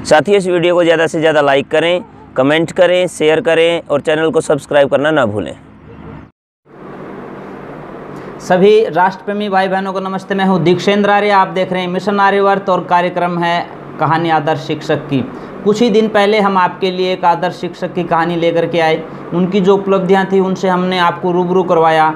साथ ही इस वीडियो को ज़्यादा से ज़्यादा लाइक करें कमेंट करें शेयर करें और चैनल को सब्सक्राइब करना ना भूलें। सभी राष्ट्रप्रेमी भाई बहनों को नमस्ते, मैं हूँ दीक्षेंद्र आर्य। आप देख रहे हैं मिशन आर्यवर्त और कार्यक्रम है कहानी आदर्श शिक्षक की। कुछ ही दिन पहले हम आपके लिए एक आदर्श शिक्षक की कहानी लेकर के आए। उनकी जो उपलब्धियाँ थी, उनसे हमने आपको रूबरू करवाया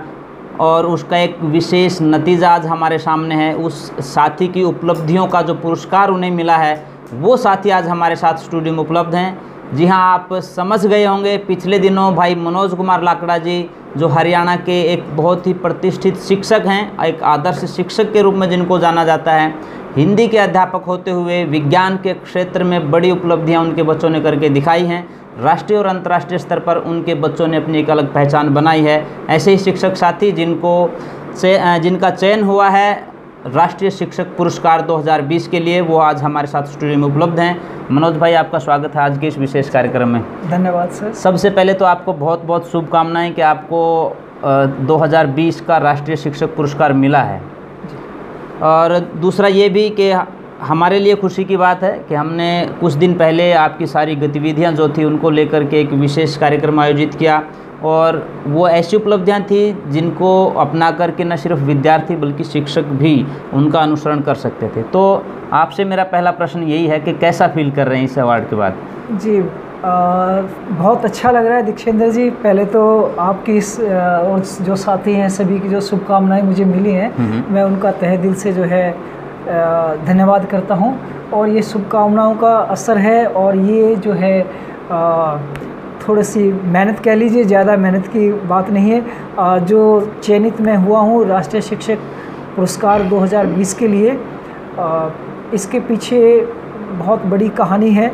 और उसका एक विशेष नतीजा आज हमारे सामने है। उस साथी की उपलब्धियों का जो पुरस्कार उन्हें मिला है वो साथी आज हमारे साथ स्टूडियो में उपलब्ध हैं। जी हाँ आप समझ गए होंगे, पिछले दिनों भाई मनोज कुमार लाकड़ा जी, जो हरियाणा के एक बहुत ही प्रतिष्ठित शिक्षक हैं, एक आदर्श शिक्षक के रूप में जिनको जाना जाता है, हिंदी के अध्यापक होते हुए विज्ञान के क्षेत्र में बड़ी उपलब्धियाँ उनके बच्चों ने करके दिखाई हैं। राष्ट्रीय और अंतर्राष्ट्रीय स्तर पर उनके बच्चों ने अपनी एक अलग पहचान बनाई है। ऐसे ही शिक्षक साथी जिनको से, जिनका चयन हुआ है राष्ट्रीय शिक्षक पुरस्कार 2020 के लिए वो आज हमारे साथ स्टूडियो में उपलब्ध हैं। मनोज भाई आपका स्वागत है आज के इस विशेष कार्यक्रम में। धन्यवाद सर। सबसे पहले तो आपको बहुत बहुत शुभकामनाएँ कि आपको 2020 का राष्ट्रीय शिक्षक पुरस्कार मिला है। और दूसरा ये भी कि हमारे लिए खुशी की बात है कि हमने कुछ दिन पहले आपकी सारी गतिविधियाँ जो थी उनको लेकर के एक विशेष कार्यक्रम आयोजित किया। और वो ऐसी उपलब्धियाँ थी जिनको अपना करके न सिर्फ़ विद्यार्थी बल्कि शिक्षक भी उनका अनुसरण कर सकते थे। तो आपसे मेरा पहला प्रश्न यही है कि कैसा फील कर रहे हैं इस अवार्ड के बाद? जी आ, बहुत अच्छा लग रहा है दीक्षेंद्र जी। पहले तो आपकी इस और जो साथी हैं सभी की जो शुभकामनाएँ मुझे मिली हैं मैं उनका तहे दिल से जो है धन्यवाद करता हूँ। और ये शुभकामनाओं का असर है और ये जो है आ, थोड़ी सी मेहनत कह लीजिए ज़्यादा मेहनत की बात नहीं है। जो चयनित मैं हुआ हूँ राष्ट्रीय शिक्षक पुरस्कार 2020 के लिए इसके पीछे बहुत बड़ी कहानी है।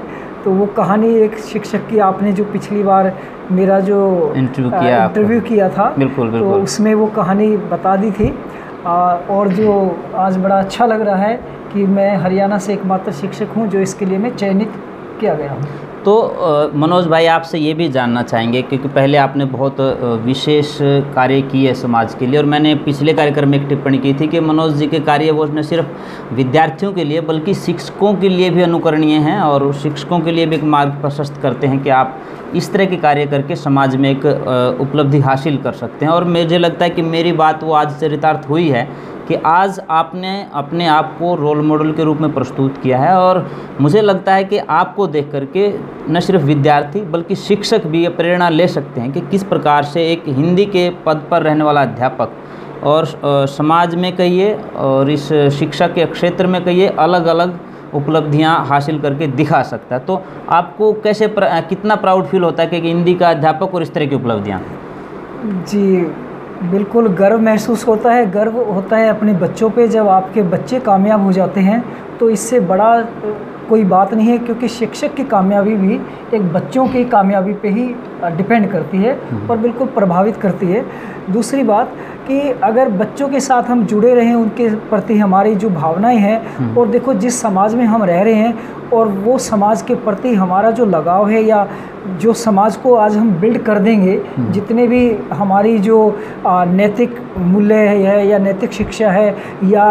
तो वो कहानी एक शिक्षक की आपने जो पिछली बार मेरा जो इंटरव्यू किया इंटरव्यू किया था बिल्कुल बिल्कुल। तो उसमें वो कहानी बता दी थी। और जो आज बड़ा अच्छा लग रहा है कि मैं हरियाणा से एकमात्र शिक्षक हूँ जो इसके लिए मैं चयनित किया गया हूँ। तो मनोज भाई आपसे ये भी जानना चाहेंगे क्योंकि पहले आपने बहुत विशेष कार्य किए समाज के लिए और मैंने पिछले कार्यक्रम में एक टिप्पणी की थी कि मनोज जी के कार्य वो न सिर्फ़ विद्यार्थियों के लिए बल्कि शिक्षकों के लिए भी अनुकरणीय हैं और शिक्षकों के लिए भी एक मार्ग प्रशस्त करते हैं कि आप इस तरह के कार्य करके समाज में एक उपलब्धि हासिल कर सकते हैं। और मुझे लगता है कि मेरी बात वो आज चरितार्थ हुई है कि आज आपने अपने आप को रोल मॉडल के रूप में प्रस्तुत किया है और मुझे लगता है कि आपको देख करके न सिर्फ़ विद्यार्थी बल्कि शिक्षक भी ये प्रेरणा ले सकते हैं कि किस प्रकार से एक हिंदी के पद पर रहने वाला अध्यापक और समाज में कहिए और इस शिक्षा के क्षेत्र में कहिए अलग अलग उपलब्धियाँ हासिल करके दिखा सकता है। तो आपको कैसे कितना प्राउड फील होता है कि हिंदी का अध्यापक और इस तरह की उपलब्धियाँ? जी। बिल्कुल गर्व महसूस होता है, गर्व होता है अपने बच्चों पे जब आपके बच्चे कामयाब हो जाते हैं तो इससे बड़ा कोई बात नहीं है क्योंकि शिक्षक की कामयाबी भी एक बच्चों की कामयाबी पे ही डिपेंड करती है और बिल्कुल प्रभावित करती है। दूसरी बात कि अगर बच्चों के साथ हम जुड़े रहें उनके प्रति हमारी जो भावनाएँ हैं और देखो जिस समाज में हम रह रहे हैं और वो समाज के प्रति हमारा जो लगाव है या जो समाज को आज हम बिल्ड कर देंगे जितने भी हमारी जो नैतिक मूल्य है या नैतिक शिक्षा है या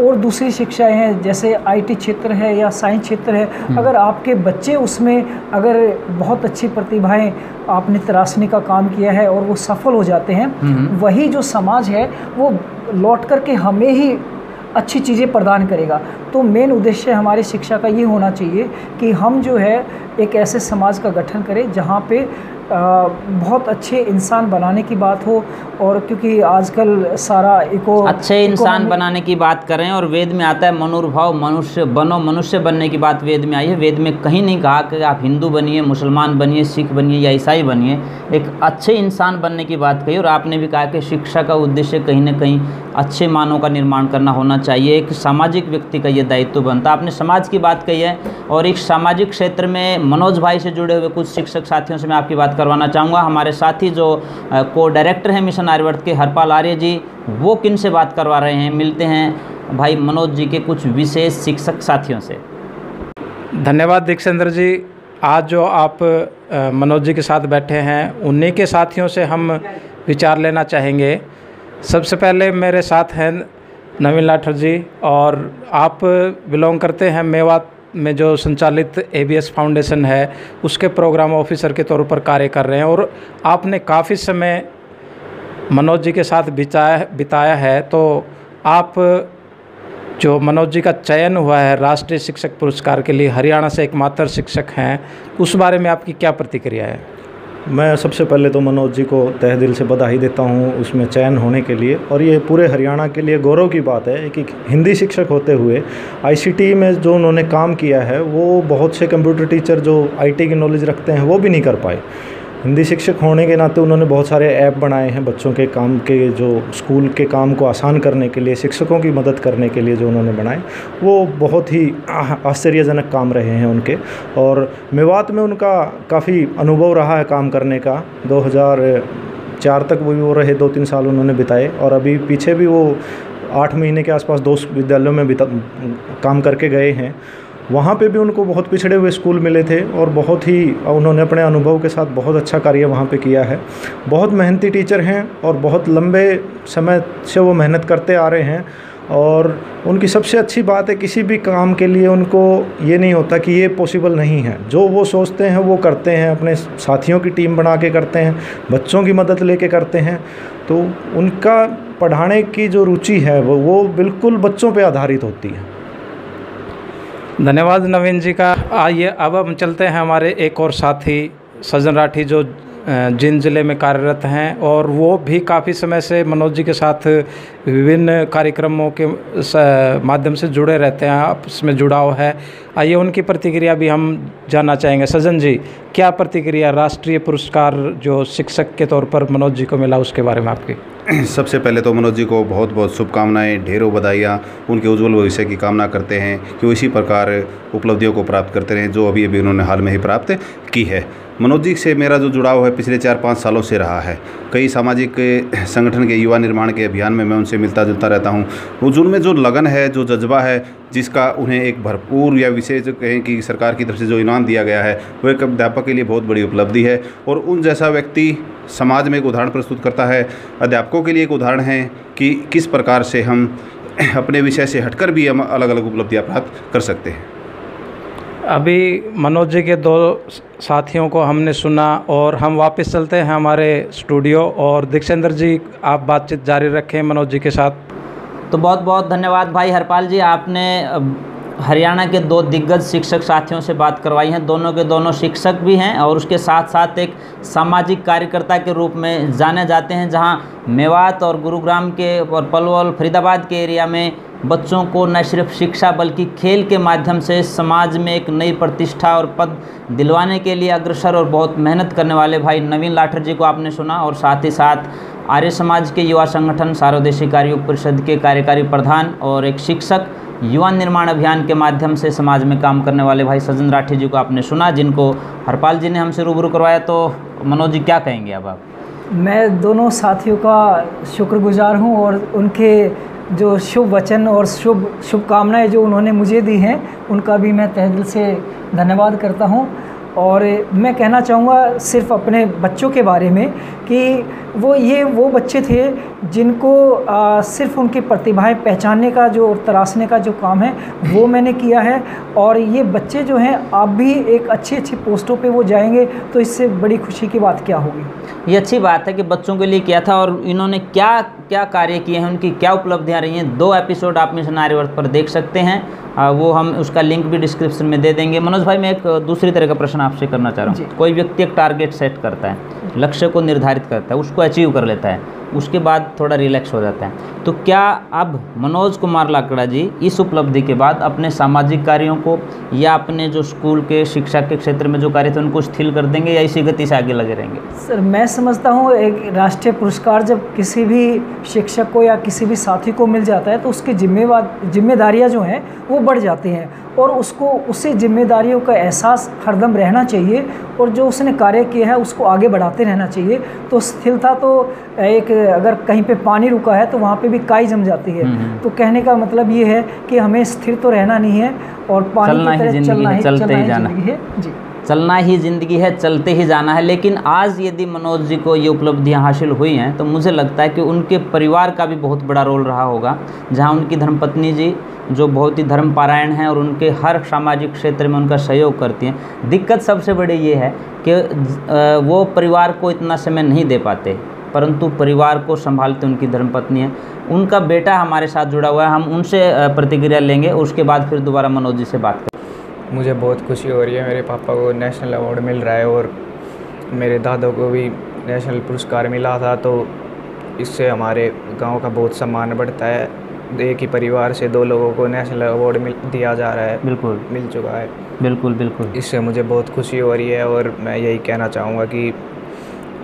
और दूसरी शिक्षाएँ हैं जैसे आईटी क्षेत्र है या साइंस क्षेत्र है अगर आपके बच्चे उसमें अगर बहुत अच्छी प्रतिभाएँ आपने तराशने का काम किया है और वो सफल हो जाते हैं वही जो समाज है वो लौट करके हमें ही अच्छी चीज़ें प्रदान करेगा। तो मेन उद्देश्य हमारी शिक्षा का ये होना चाहिए कि हम जो है एक ऐसे समाज का गठन करें जहाँ पे बहुत अच्छे इंसान बनाने की बात हो और क्योंकि आजकल सारा इको अच्छे इंसान बनाने की बात करें और वेद में आता है मनुर्भाव मनुष्य बनो मनुष्य बनने की बात वेद में आई है। वेद में कहीं नहीं कहा कि आप हिंदू बनिए मुसलमान बनिए सिख बनिए या ईसाई बनिए। एक अच्छे इंसान बनने की बात कही और आपने भी कहा कि शिक्षा का उद्देश्य कहीं ना कहीं अच्छे मानों का निर्माण करना होना चाहिए। एक सामाजिक व्यक्ति का ये दायित्व बनता। आपने समाज की बात कही है और एक सामाजिक क्षेत्र में मनोज भाई से जुड़े हुए कुछ शिक्षक साथियों से मैं आपकी बात करवाना चाहूँगा। हमारे साथी जो को डायरेक्टर हैं मिशन आर्यवर्त के हरपाल आर्य जी, वो किन से बात करवा रहे हैं? मिलते हैं भाई मनोज जी के कुछ विशेष शिक्षक साथियों से। धन्यवाद दीक्षेंद्र जी। आज जो आप मनोज जी के साथ बैठे हैं, उन्हीं के साथियों से हम विचार लेना चाहेंगे। सबसे पहले मेरे साथ हैं नवीन लाठर जी और आप बिलोंग करते हैं मेवात में जो संचालित एबीएस फाउंडेशन है, उसके प्रोग्राम ऑफिसर के तौर पर कार्य कर रहे हैं और आपने काफ़ी समय मनोज जी के साथ बिताया बिताया है। तो आप जो मनोज जी का चयन हुआ है राष्ट्रीय शिक्षक पुरस्कार के लिए, हरियाणा से एकमात्र शिक्षक हैं, उस बारे में आपकी क्या प्रतिक्रिया है? मैं सबसे पहले तो मनोज जी को तह दिल से बधाई देता हूँ उसमें चयन होने के लिए। और ये पूरे हरियाणा के लिए गौरव की बात है कि हिंदी शिक्षक होते हुए आईसीटी में जो उन्होंने काम किया है, वो बहुत से कंप्यूटर टीचर जो आईटी की नॉलेज रखते हैं, वो भी नहीं कर पाए। हिंदी शिक्षक होने के नाते उन्होंने बहुत सारे ऐप बनाए हैं बच्चों के काम के, जो स्कूल के काम को आसान करने के लिए, शिक्षकों की मदद करने के लिए जो उन्होंने बनाए, वो बहुत ही आश्चर्यजनक काम रहे हैं उनके। और मेवात में उनका काफ़ी अनुभव रहा है काम करने का। 2004 तक वो वो रहे, दो तीन साल उन्होंने बिताए और अभी पीछे भी वो आठ महीने के आसपास दो विद्यालयों में बिता, काम करके गए हैं। वहाँ पे भी उनको बहुत पिछड़े हुए स्कूल मिले थे और बहुत ही, उन्होंने अपने अनुभव के साथ बहुत अच्छा कार्य वहाँ पे किया है। बहुत मेहनती टीचर हैं और बहुत लंबे समय से वो मेहनत करते आ रहे हैं और उनकी सबसे अच्छी बात है किसी भी काम के लिए उनको ये नहीं होता कि ये पॉसिबल नहीं है। जो वो सोचते हैं, वो करते हैं, अपने साथियों की टीम बना के करते हैं, बच्चों की मदद लेके करते हैं तो उनका पढ़ाने की जो रुचि है, वो वो बिल्कुल बच्चों पे आधारित होती है। धन्यवाद नवीन जी का। आइए, अब हम चलते हैं हमारे एक और साथी सजन राठी, जो जिन ज़िले में कार्यरत हैं, और वो भी काफ़ी समय से मनोज जी के साथ विभिन्न कार्यक्रमों के माध्यम से जुड़े रहते हैं, आपस में जुड़ाव है। आइए उनकी प्रतिक्रिया भी हम जानना चाहेंगे। सजन जी, क्या प्रतिक्रिया राष्ट्रीय पुरस्कार जो शिक्षक के तौर पर मनोज जी को मिला उसके बारे में आपकी? सबसे पहले तो मनोज जी को बहुत बहुत शुभकामनाएँ, ढेरों बधाइयाँ। उनके उज्जवल भविष्य की कामना करते हैं कि वो इसी प्रकार उपलब्धियों को प्राप्त करते रहें, जो अभी अभी उन्होंने हाल में ही प्राप्त की है। मनोज जी से मेरा जो जुड़ाव है, पिछले चार, पाँच सालों से रहा है। कई सामाजिक संगठन के युवा निर्माण के अभियान में मैं उनसे मिलता जुलता रहता हूँ। वो में जो लगन है, जो जज्बा है, जिसका उन्हें एक भरपूर या विशेष कहें कि सरकार की तरफ़ से जो इनाम दिया गया है वो एक अध्यापक के लिए बहुत बड़ी उपलब्धि है और उन जैसा व्यक्ति समाज में एक उदाहरण प्रस्तुत करता है। अध्यापकों के लिए एक उदाहरण है कि किस प्रकार से हम अपने विषय से हटकर भी हम अलग अलग उपलब्धियाँ प्राप्त कर सकते हैं। अभी मनोज जी के दो साथियों को हमने सुना और हम वापस चलते हैं हमारे स्टूडियो और दीक्षेंद्र जी, आप बातचीत जारी रखें मनोज जी के साथ। तो बहुत बहुत धन्यवाद भाई हरपाल जी, आपने हरियाणा के दो दिग्गज शिक्षक साथियों से बात करवाई हैं। दोनों के दोनों शिक्षक भी हैं और उसके साथ साथ एक सामाजिक कार्यकर्ता के रूप में जाने जाते हैं, जहाँ मेवात और गुरुग्राम के और पलवल फरीदाबाद के एरिया में बच्चों को न सिर्फ़ शिक्षा बल्कि खेल के माध्यम से समाज में एक नई प्रतिष्ठा और पद दिलवाने के लिए अग्रसर और बहुत मेहनत करने वाले भाई नवीन लाठर जी को आपने सुना और साथ ही साथ आर्य समाज के युवा संगठन सार्वदेशी कार्य परिषद के कार्यकारी प्रधान और एक शिक्षक युवा निर्माण अभियान के माध्यम से समाज में काम करने वाले भाई सजन राठी जी को आपने सुना, जिनको हरपाल जी ने हमसे रूबरू करवाया। तो मनोज जी, क्या कहेंगे अब आप? मैं दोनों साथियों का शुक्रगुजार हूँ और उनके जो शुभ वचन और शुभ शुभकामनाएँ जो उन्होंने मुझे दी हैं, उनका भी मैं तह दिल से धन्यवाद करता हूँ। और मैं कहना चाहूँगा, सिर्फ़ अपने बच्चों के बारे में कि वो ये वो बच्चे थे जिनको आ, सिर्फ़ उनकी प्रतिभाएँ पहचानने का जो और तराशने का जो काम है वो मैंने किया है। और ये बच्चे जो हैं आप भी एक अच्छी अच्छी पोस्टों पे वो जाएँगे तो इससे बड़ी खुशी की बात क्या होगी? ये अच्छी बात है कि बच्चों के लिए किया था और इन्होंने क्या क्या कार्य किए हैं उनकी क्या उपलब्धियाँ रही हैं दो एपिसोड आप मिशन आर्यवर्त पर देख सकते हैं। आ, वो हम उसका लिंक भी डिस्क्रिप्शन में दे देंगे। मनोज भाई मैं एक दूसरी तरह का प्रश्न आपसे करना चाह रहा हूँ। कोई व्यक्ति एक टारगेट सेट करता है लक्ष्य को निर्धारित करता है उसको अचीव कर लेता है। उसके बाद थोड़ा रिलैक्स हो जाता है। तो क्या अब मनोज कुमार लाकड़ा जी इस उपलब्धि के बाद अपने सामाजिक कार्यों को या अपने जो स्कूल के शिक्षा के क्षेत्र में जो कार्य थे, उनको स्थिर कर देंगे या इसी गति से आगे लगे रहेंगे? सर, मैं समझता हूँ एक राष्ट्रीय पुरस्कार जब किसी भी शिक्षक को या किसी भी साथी को मिल जाता है तो उसकी जिम्मेवार, जिम्मेदारियाँ जो हैं, वो बढ़ जाती हैं। और उसको, उसी जिम्मेदारियों का एहसास हरदम रहना चाहिए और जो उसने कार्य किया है, उसको आगे बढ़ाते रहना चाहिए। तो स्थिरता तो एक अगर कहीं पे पानी रुका है तो वहाँ पे भी काई जम जाती है। हम्म, तो कहने का मतलब ये है कि हमें स्थिर तो रहना नहीं है और पानी चलना की ही तरह ज़िंदगी चलना है, चलते ही ही जाना। है। जी। चलना ही ज़िंदगी है चलते ही जाना है। लेकिन आज यदि मनोज जी को ये उपलब्धियाँ हासिल हुई हैं तो मुझे लगता है कि उनके परिवार का भी बहुत बड़ा रोल रहा होगा। जहाँ उनकी धर्मपत्नी जी जो बहुत ही धर्मपारायण हैं और उनके हर सामाजिक क्षेत्र में उनका सहयोग करती हैं दिक्कत सबसे बड़ी ये है कि वो परिवार को इतना समय नहीं दे पाते। परंतु परिवार को संभालते उनकी धर्मपत्नी है। उनका बेटा हमारे साथ जुड़ा हुआ है हम उनसे प्रतिक्रिया लेंगे उसके बाद फिर दोबारा मनोज जी से बात करें। मुझे बहुत खुशी हो रही है मेरे पापा को नेशनल अवार्ड मिल रहा है और मेरे दादा को भी नेशनल पुरस्कार मिला था तो इससे हमारे गाँव का बहुत सम्मान बढ़ता है। एक ही परिवार से दो लोगों को नेशनल अवार्ड मिल दिया जा रहा है। बिल्कुल। मिल चुका है। बिल्कुल बिल्कुल। इससे मुझे बहुत खुशी हो रही है और मैं यही कहना चाहूँगा कि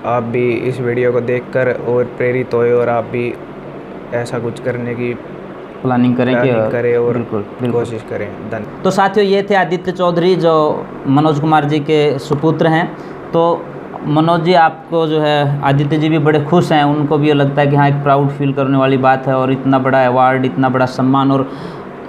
आप भी इस वीडियो को देखकर और प्रेरित होए और आप भी ऐसा कुछ करने की प्लानिंग करें कि करें और बिल्कुल बिल्कुल। कोशिश करें। धन्यवाद तो साथियों ये थे आदित्य चौधरी जो मनोज कुमार जी के सुपुत्र हैं। तो मनोज जी आपको जो है आदित्य जी भी बड़े खुश हैं। उनको भी ये लगता है कि हाँ एक प्राउड फील करने वाली बात है और इतना बड़ा अवार्ड इतना बड़ा सम्मान और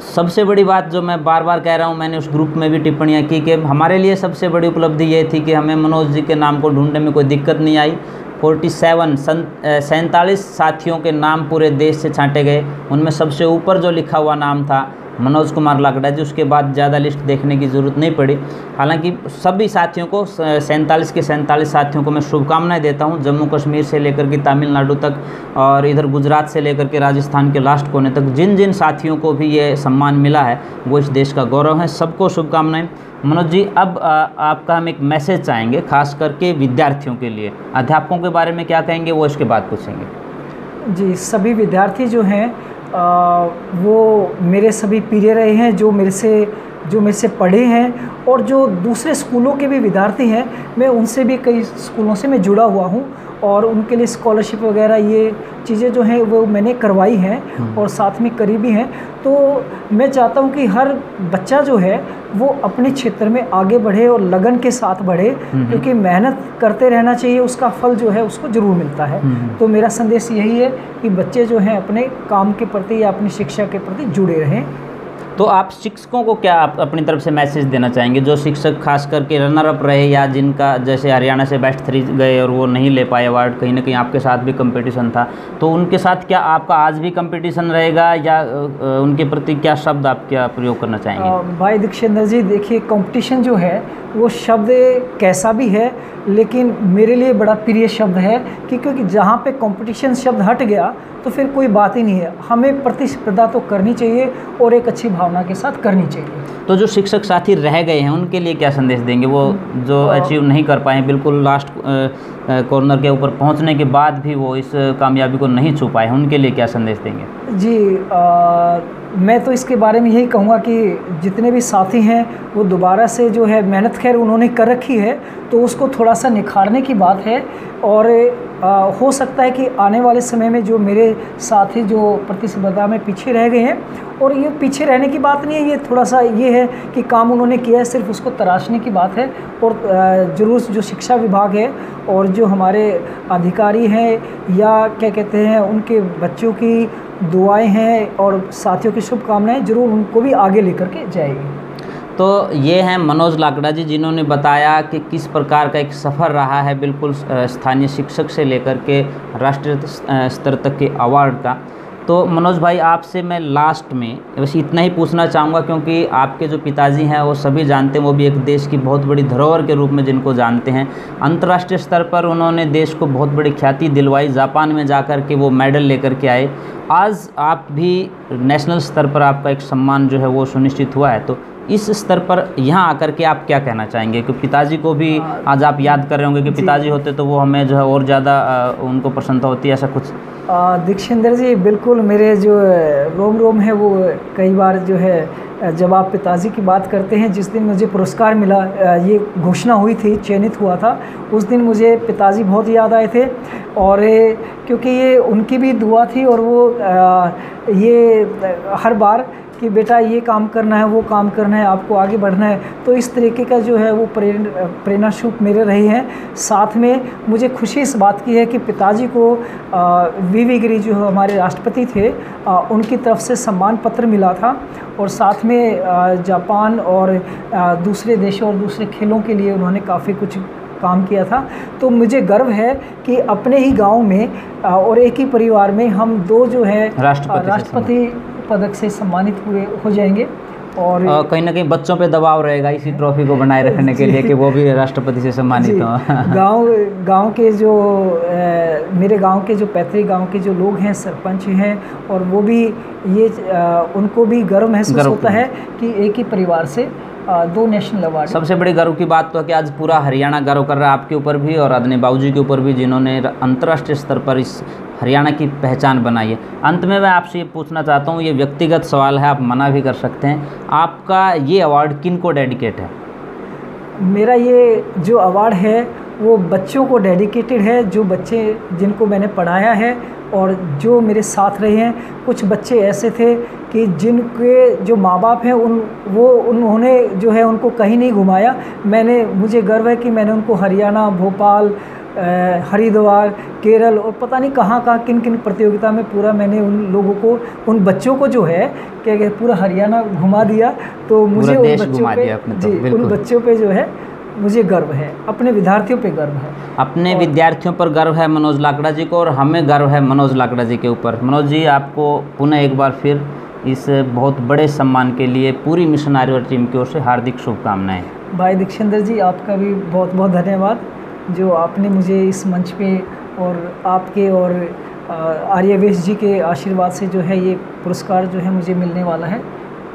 सबसे बड़ी बात जो मैं बार बार कह रहा हूँ, मैंने उस ग्रुप में भी टिप्पणियाँ की कि हमारे लिए सबसे बड़ी उपलब्धि ये थी कि हमें मनोज जी के नाम को ढूँढने में कोई दिक्कत नहीं आई। 47 सन सैंतालीस साथियों के नाम पूरे देश से छांटे गए। उनमें सबसे ऊपर जो लिखा हुआ नाम था मनोज कुमार लाकड़ा जी उसके बाद ज़्यादा लिस्ट देखने की ज़रूरत नहीं पड़ी। हालाँकि सभी साथियों को सैंतालीस के सैंतालीस साथियों को मैं शुभकामनाएँ देता हूँ जम्मू कश्मीर से लेकर के तमिलनाडु तक और इधर गुजरात से लेकर के राजस्थान के लास्ट कोने तक जिन जिन साथियों को भी ये सम्मान मिला है वो इस देश का गौरव है। सबको शुभकामनाएँ। मनोज जी अब आ, आपका हम एक मैसेज चाहेंगे खास करके विद्यार्थियों के लिए। अध्यापकों के बारे में क्या कहेंगे वो इसके बाद पूछेंगे। जी सभी विद्यार्थी जो हैं वो मेरे सभी पीरे रहे हैं, जो मेरे से, जो मेरे से पढ़े हैं और जो दूसरे स्कूलों के भी विद्यार्थी हैं, मैं उनसे भी कई स्कूलों से मैं जुड़ा हुआ हूँ और उनके लिए स्कॉलरशिप वगैरह ये चीज़ें जो हैं वो मैंने करवाई हैं और साथ में करी भी हैं। तो मैं चाहता हूँ कि हर बच्चा जो है वो अपने क्षेत्र में आगे बढ़े और लगन के साथ बढ़े क्योंकि मेहनत करते रहना चाहिए उसका फल जो है उसको ज़रूर मिलता है। तो मेरा संदेश यही है कि बच्चे जो हैं अपने काम के प्रति या अपनी शिक्षा के प्रति जुड़े रहें। तो आप शिक्षकों को क्या आप अपनी तरफ़ से मैसेज देना चाहेंगे? जो शिक्षक खास करके रनर अप रहे या जिनका, जैसे हरियाणा से बेस्ट थ्री गए और वो नहीं ले पाए अवार्ड कहीं ना कहीं आपके साथ भी कंपटीशन था तो उनके साथ क्या आपका आज भी कंपटीशन रहेगा या उनके प्रति क्या शब्द आप क्या प्रयोग करना चाहेंगे? भाई दीक्षेंद्र जी, देखिए कंपटीशन जो है, वो शब्द कैसा भी है, लेकिन मेरे लिए बड़ा प्रिय शब्द है कि क्योंकि जहाँ पे कंपटीशन शब्द हट गया तो फिर कोई बात ही नहीं है। हमें प्रतिस्पर्धा तो करनी चाहिए और एक अच्छी भावना के साथ करनी चाहिए। तो जो शिक्षक साथी रह गए हैं उनके लिए क्या संदेश देंगे? वो जो अचीव नहीं कर पाए बिल्कुल लास्ट कॉर्नर के ऊपर पहुँचने के बाद भी वो इस कामयाबी को नहीं छू पाए हैं उनके लिए क्या संदेश देंगे? जी आ, मैं तो इसके बारे में यही कहूँगा कि जितने भी साथी हैं वो दोबारा से जो है मेहनत खैर उन्होंने कर रखी है तो उसको थोड़ा सा निखारने की बात है। और आ, हो सकता है कि आने वाले समय में जो मेरे साथी जो प्रतिस्पर्धा में पीछे रह गए हैं और ये पीछे रहने की बात नहीं है ये थोड़ा सा ये है कि काम उन्होंने किया है सिर्फ़ उसको तराशने की बात है। और ज़रूर जो शिक्षा विभाग है और जो हमारे अधिकारी हैं या क्या कहते हैं उनके बच्चों की दुआएँ हैं और साथियों की शुभकामनाएँ ज़रूर उनको भी आगे लेकर के जाएगी। तो ये हैं मनोज लाकड़ा जी, जिन्होंने बताया कि किस प्रकार का एक सफ़र रहा है बिल्कुल स्थानीय शिक्षक से लेकर के राष्ट्रीय स्तर तक के अवार्ड का। तो मनोज भाई, आपसे मैं लास्ट में बस इतना ही पूछना चाहूँगा क्योंकि आपके जो पिताजी हैं, वो सभी जानते हैं, वो भी एक देश की बहुत बड़ी धरोहर के रूप में जिनको जानते हैं। अंतर्राष्ट्रीय स्तर पर उन्होंने देश को बहुत बड़ी ख्याति दिलवाई, जापान में जा कर के वो मेडल लेकर के आए। आज आप भी नेशनल स्तर पर आपका एक सम्मान जो है, वो सुनिश्चित हुआ है। तो इस स्तर पर यहाँ आकर के आप क्या कहना चाहेंगे? कि पिताजी को भी आज आप याद कर रहे होंगे कि पिताजी होते तो वो हमें जो है और ज़्यादा उनको प्रसन्नता होती है ऐसा कुछ? दीक्षेंद्र जी बिल्कुल मेरे जो रोम रोम है वो कई बार जो है जब आप पिताजी की बात करते हैं जिस दिन मुझे पुरस्कार मिला ये घोषणा हुई थी चयनित हुआ था उस दिन मुझे पिताजी बहुत याद आए थे और क्योंकि ये उनकी भी दुआ थी और वो ये हर बार कि बेटा ये काम करना है वो काम करना है आपको आगे बढ़ना है। तो इस तरीके का जो है वो प्रेरण प्रेरणा सूप मेरे रहे हैं। साथ में मुझे खुशी इस बात की है कि पिताजी को वी वी गिरी जो हमारे राष्ट्रपति थे आ, उनकी तरफ़ से सम्मान पत्र मिला था। और साथ में आ, जापान और आ, दूसरे देशों और दूसरे खेलों के लिए उन्होंने काफ़ी कुछ काम किया था। तो मुझे गर्व है कि अपने ही गाँव में और एक ही परिवार में हम दो जो है राष्ट्रपति राष्ट्रपति पदक से सम्मानित हुए हो जाएँगे और कहीं ना कहीं बच्चों पे दबाव रहेगा इसी ट्रॉफी को बनाए रखने के लिए कि वो भी राष्ट्रपति से सम्मानित हो। गाँव गाँव के जो ए, मेरे गाँव के जो पैतृक गाँव के जो लोग हैं सरपंच हैं और वो भी ये आ, उनको भी गर्व महसूस होता है कि एक ही परिवार से दो नेशनल अवार्ड सबसे बड़ी गर्व की बात तो है कि आज पूरा हरियाणा गर्व कर रहा है आपके ऊपर भी और आदरणीय बाबूजी के ऊपर भी जिन्होंने अंतर्राष्ट्रीय स्तर पर इस हरियाणा की पहचान बनाई है। अंत में मैं आपसे ये पूछना चाहता हूँ ये व्यक्तिगत सवाल है आप मना भी कर सकते हैं। आपका ये अवार्ड किन को डेडिकेट है? मेरा ये जो अवार्ड है वो बच्चों को डेडिकेटेड है जो बच्चे जिनको मैंने पढ़ाया है और जो मेरे साथ रहे हैं कुछ बच्चे ऐसे थे कि जिनके जो माँ बाप हैं उन वो उन्होंने जो है उनको कहीं नहीं घुमाया। मैंने मुझे गर्व है कि मैंने उनको हरियाणा भोपाल हरिद्वार केरल और पता नहीं कहाँ कहाँ किन किन प्रतियोगिता में पूरा मैंने उन लोगों को उन बच्चों को जो है क्या कहते पूरा हरियाणा घुमा दिया। तो मुझे उन बच्चों पे जी उन बच्चों पे जो है मुझे गर्व है अपने विद्यार्थियों पे गर्व है। अपने विद्यार्थियों पर गर्व है मनोज लाकड़ा जी को और हमें गर्व है मनोज लाकड़ा जी के ऊपर। मनोज जी आपको पुनः एक बार फिर इस बहुत बड़े सम्मान के लिए पूरी मिशन आर्यवर टीम की ओर से हार्दिक शुभकामनाएँ। भाई दीक्षेंद्र जी आपका भी बहुत बहुत धन्यवाद जो आपने मुझे इस मंच पे और आपके और आर्यवेश जी के आशीर्वाद से जो है ये पुरस्कार जो है मुझे मिलने वाला है।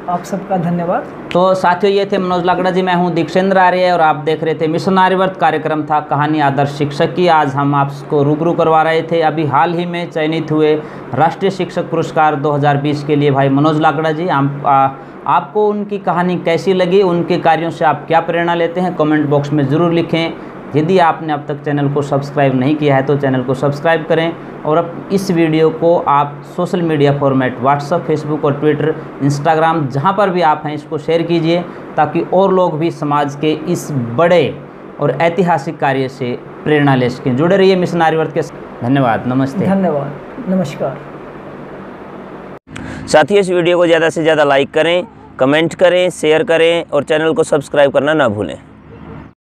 आप सबका धन्यवाद। तो साथियों ये थे मनोज लाकड़ा जी मैं हूँ दीक्षेंद्र आर्य और आप देख रहे थे मिशन आर्यवर्त कार्यक्रम था कहानी आदर्श शिक्षक की। आज हम आपको रूबरू करवा रहे थे। अभी हाल ही में चयनित हुए राष्ट्रीय शिक्षक पुरस्कार 2020 के लिए भाई मनोज लाकड़ा जी। आप आ, आपको उनकी कहानी कैसी लगी? उनके कार्यों से आप क्या प्रेरणा लेते हैं? कमेंट बॉक्स में ज़रूर लिखें। यदि आपने अब तक चैनल को सब्सक्राइब नहीं किया है तो चैनल को सब्सक्राइब करें और अब इस वीडियो को आप social media format WhatsApp Facebook और ट्विटर इंस्टाग्राम जहाँ पर भी आप हैं इसको शेयर कीजिए ताकि और लोग भी समाज के इस बड़े और ऐतिहासिक कार्य से प्रेरणा ले सकें। जुड़े रहिए मिशन आर्यवर्त के साथ। धन्यवाद नमस्ते। धन्यवाद नमस्कार। साथियों इस वीडियो को ज़्यादा से ज़्यादा लाइक करें कमेंट करें शेयर करें और चैनल को सब्सक्राइब करना ना भूलें।